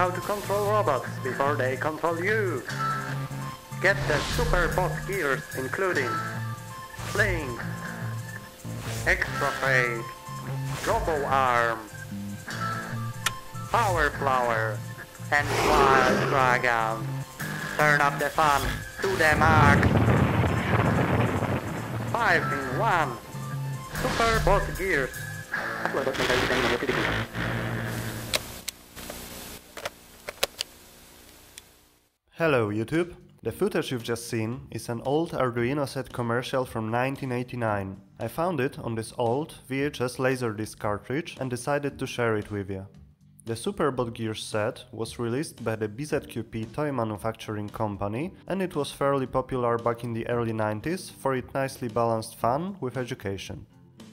how to control robots before they control you. Get the super bot gears including Blink, Extra Fade, Robo Arm, Power Flower, and Wild Dragon. Turn up the fun to the max. 5 in 1. Super bot gears. Hello YouTube! The footage you've just seen is an old Arduino set commercial from 1989. I found it on this old VHS Laserdisc cartridge and decided to share it with you. The Superbot Gears set was released by the BZQP toy manufacturing company and it was fairly popular back in the early 90s for its nicely balanced fun with education.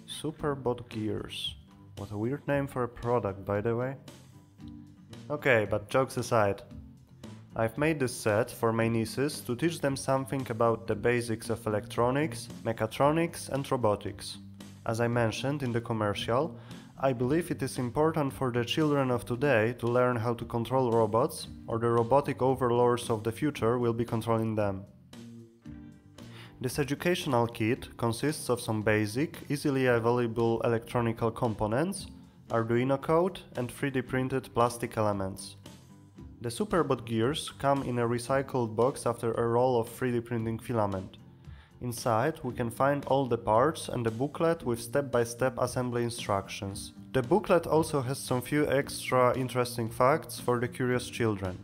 Superbot Gears. What a weird name for a product by the way. Okay, but jokes aside, I've made this set for my nieces to teach them something about the basics of electronics, mechatronics and robotics. As I mentioned in the commercial, I believe it is important for the children of today to learn how to control robots, or the robotic overlords of the future will be controlling them. This educational kit consists of some basic, easily available electronic components, Arduino code and 3D printed plastic elements. The Superbot gears come in a recycled box after a roll of 3D printing filament. Inside we can find all the parts and a booklet with step-by-step -step assembly instructions. The booklet also has some few extra interesting facts for the curious children.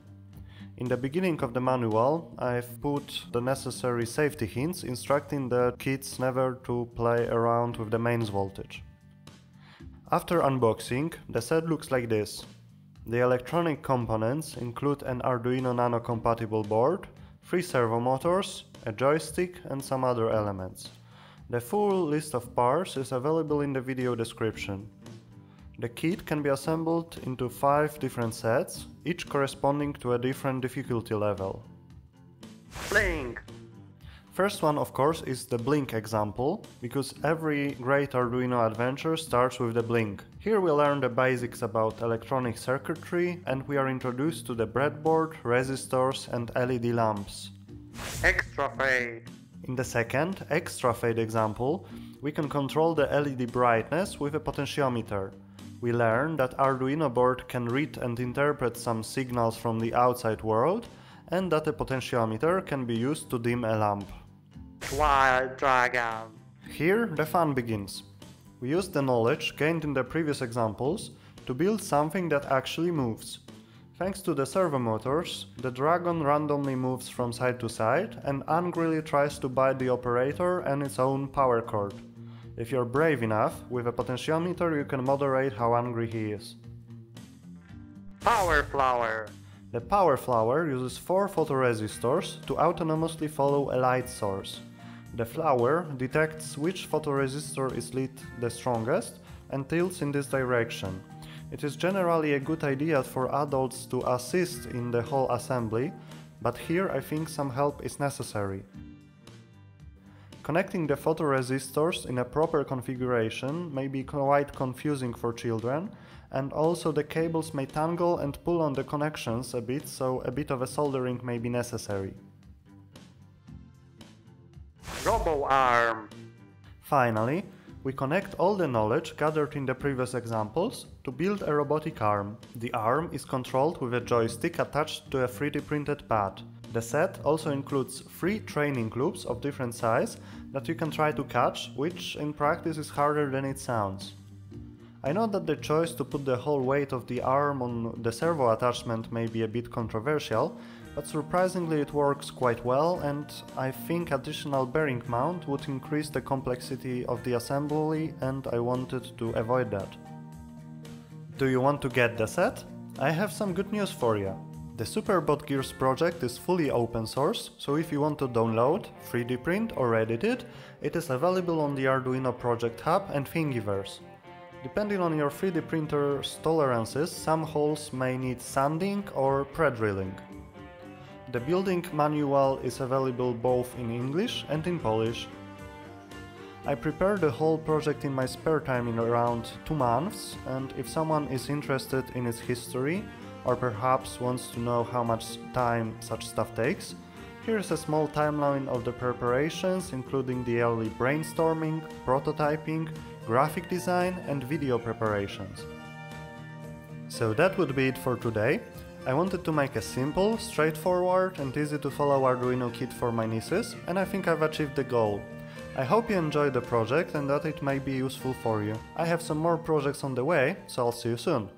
In the beginning of the manual, I've put the necessary safety hints instructing the kids never to play around with the mains voltage. After unboxing, the set looks like this. The electronic components include an Arduino Nano compatible board, three servo motors, a joystick and some other elements. The full list of parts is available in the video description. The kit can be assembled into 5 different sets, each corresponding to a different difficulty level. Blink! First one of course is the Blink example, because every great Arduino adventure starts with the Blink. Here we learn the basics about electronic circuitry and we are introduced to the breadboard, resistors and LED lamps. Extra fade. In the second, extra fade example, we can control the LED brightness with a potentiometer. We learn that Arduino board can read and interpret some signals from the outside world and that a potentiometer can be used to dim a lamp. Dragon. Here the fun begins. We use the knowledge gained in the previous examples to build something that actually moves. Thanks to the servo motors, the dragon randomly moves from side to side and angrily tries to bite the operator and its own power cord. If you're brave enough, with a potentiometer you can moderate how angry he is. Power Flower. The Power Flower uses four photoresistors to autonomously follow a light source. The flower detects which photoresistor is lit the strongest and tilts in this direction. It is generally a good idea for adults to assist in the whole assembly, but here I think some help is necessary. Connecting the photoresistors in a proper configuration may be quite confusing for children, and also the cables may tangle and pull on the connections a bit, so a bit of a soldering may be necessary. Robo Arm. Finally, we connect all the knowledge gathered in the previous examples to build a robotic arm. The arm is controlled with a joystick attached to a 3D printed pad. The set also includes three training loops of different size that you can try to catch, which in practice is harder than it sounds. I know that the choice to put the whole weight of the arm on the servo attachment may be a bit controversial, but surprisingly it works quite well and I think additional bearing mount would increase the complexity of the assembly and I wanted to avoid that. Do you want to get the set? I have some good news for you. The Superbot Gears project is fully open source, so if you want to download, 3D print or edit it, it is available on the Arduino Project Hub and Thingiverse. Depending on your 3D printer's tolerances, some holes may need sanding or pre-drilling. The building manual is available both in English and in Polish. I prepared the whole project in my spare time in around 2 months and if someone is interested in its history, or perhaps wants to know how much time such stuff takes, here's a small timeline of the preparations including the early brainstorming, prototyping, graphic design and video preparations. So that would be it for today. I wanted to make a simple, straightforward and easy to follow Arduino kit for my nieces and I think I've achieved the goal. I hope you enjoyed the project and that it may be useful for you. I have some more projects on the way, so I'll see you soon.